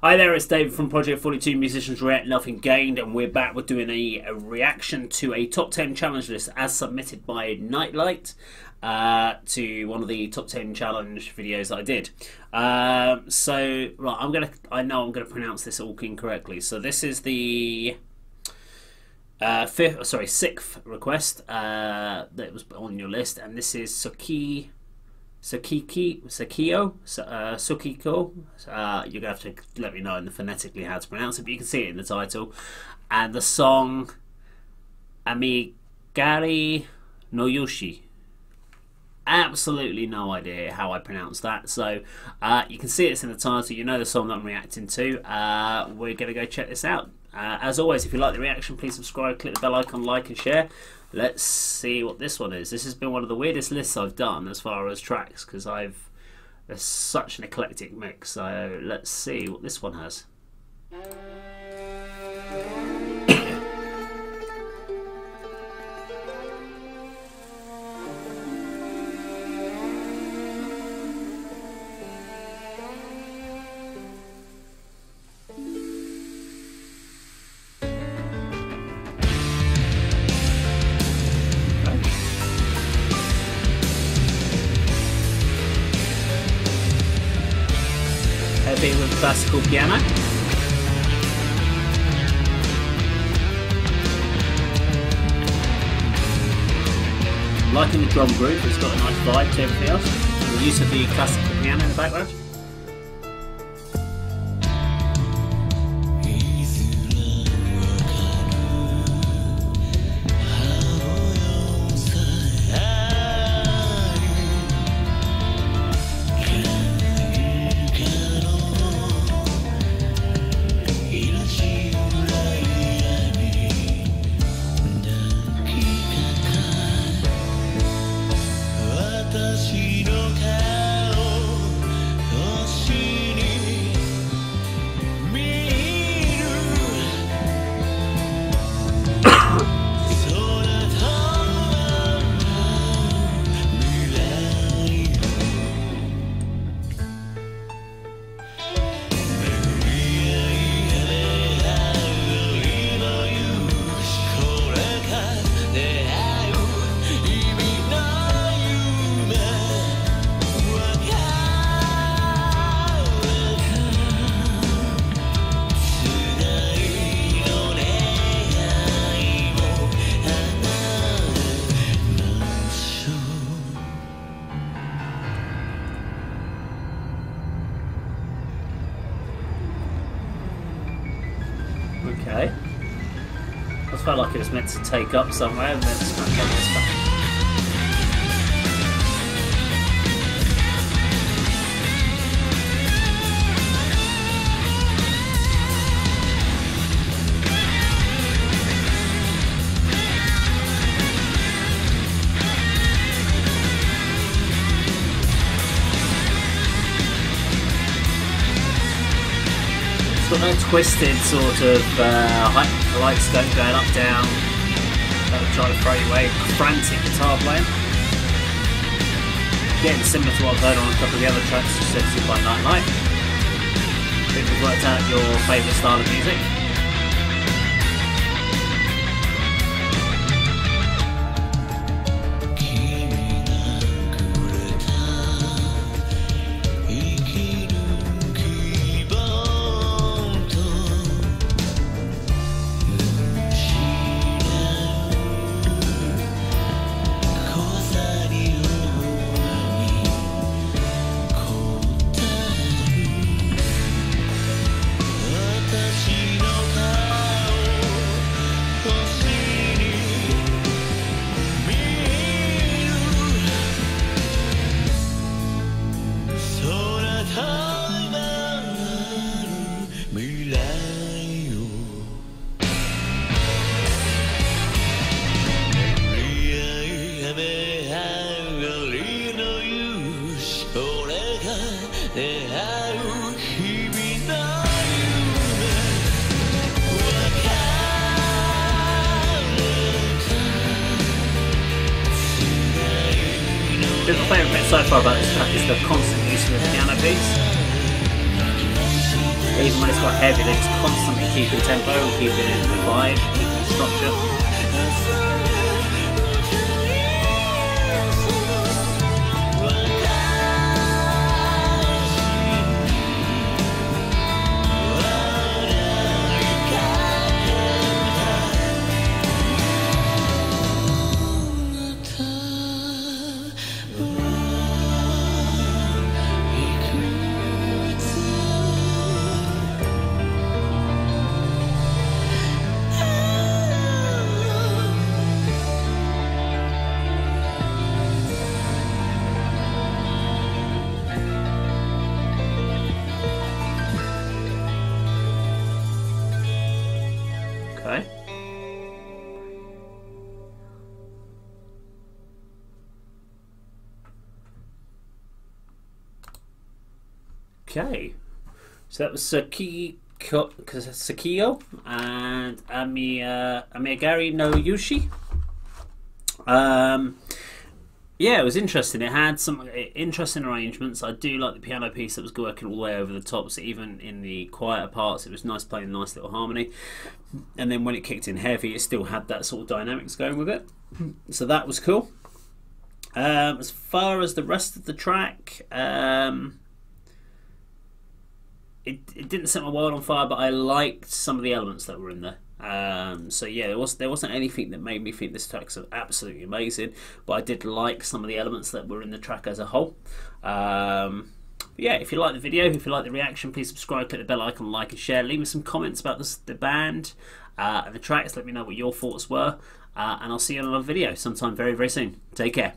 Hi there, it's David from Project 42 Musicians React Nothing Gained, and we're back with doing a, a reaction to a top 10 challenge list as submitted by Nightlight uh, to one of the top 10 challenge videos that I did. Um, so, right, I'm gonna, I know I'm gonna pronounce this all incorrectly. So, this is the uh, fifth, sorry, sixth request uh, that was on your list, and this is Suki. Sakiki, Sakio, uh, Sukiko. Uh, you're gonna have to let me know in the phonetically how to pronounce it, but you can see it in the title. And the song Amigari no Yoshi. Absolutely no idea how I pronounce that. So uh, you can see it's in the title. You know the song that I'm reacting to. Uh, we're gonna go check this out. Uh, as always, if you like the reaction, please subscribe, click the bell icon, like, and share. Let's see what this one is. This has been one of the weirdest lists I've done as far as tracks because I've such an eclectic mix. So let's see what this one has. Uh, classical piano. liking the drum groove, it's got a nice vibe to everything else. The use of the classical piano in the background. Okay. I felt like it was meant to take up somewhere and then smack on this got that twisted sort of uh, light, light scope going up, down, that would try to throw you away, frantic guitar playing. Getting similar to what I've heard on a couple of the other tracks suggested by Nightlight. I think we've worked out your favourite style of music. So far about this track is the constant use of the piano beats. Even when it's got heavy, they're just constantly keeping tempo and keeping the vibe, keeping the structure. Okay. So that was Saki Sakio and Amiya Amigari no Yushi. Um, yeah, it was interesting. It had some interesting arrangements. I do like the piano piece that was working all the way over the top. So even in the quieter parts, it was nice playing a nice little harmony. And then when it kicked in heavy, it still had that sort of dynamics going with it. So that was cool. Um, as far as the rest of the track, um, it, it didn't set my world on fire, but I liked some of the elements that were in there. Um, so yeah, there was there wasn't anything that made me think this track track's absolutely amazing, but I did like some of the elements that were in the track as a whole. Um, yeah, if you like the video, if you like the reaction, please subscribe, click the bell icon, like and share. Leave me some comments about this, the band uh, and the tracks. Let me know what your thoughts were, uh, and I'll see you in another video sometime very very soon. Take care.